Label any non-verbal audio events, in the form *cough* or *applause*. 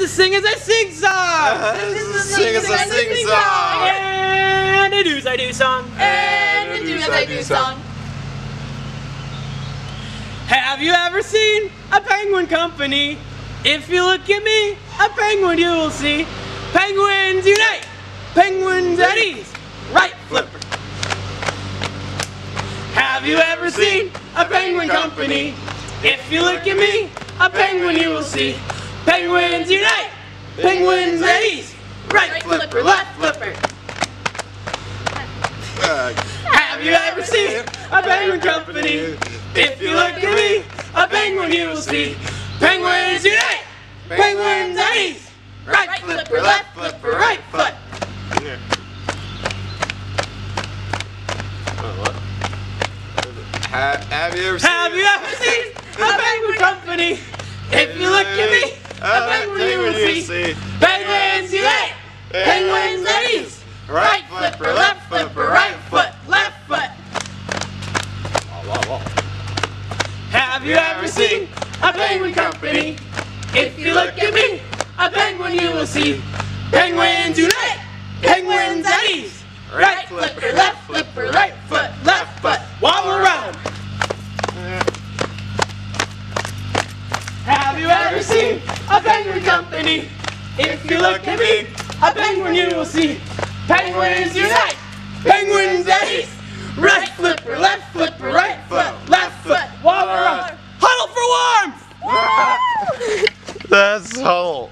to sing as I sing song. Uh-huh. This is the Sing as I Sing song. And a do's I do song. And a do as I do song. Have you ever seen a penguin company? If you look at me, a penguin you will see. Penguins unite! Penguins at ease! Right flipper! Have you ever seen a penguin company? If you look at me, a penguin you will see. Penguins unite! Penguins at ease! Right flipper, left flipper! Have you ever seen a penguin company? If you look at me, a penguin you will see. Penguins unite! Penguins at ease! Right flipper, left flipper, right foot! Have, have you ever seen Have you ever seen a penguin company? Penguin see. Penguins unite! Penguins at ease! Right flipper, left flipper, right foot, left foot! Have you ever seen a penguin company? If you look at me, a penguin you will see. me, if you look at me, a penguin you will see. Penguins unite! Penguins at ease! Right flipper, left flipper, right foot, left foot, wobble, huddle for warmth! *laughs* That's whole.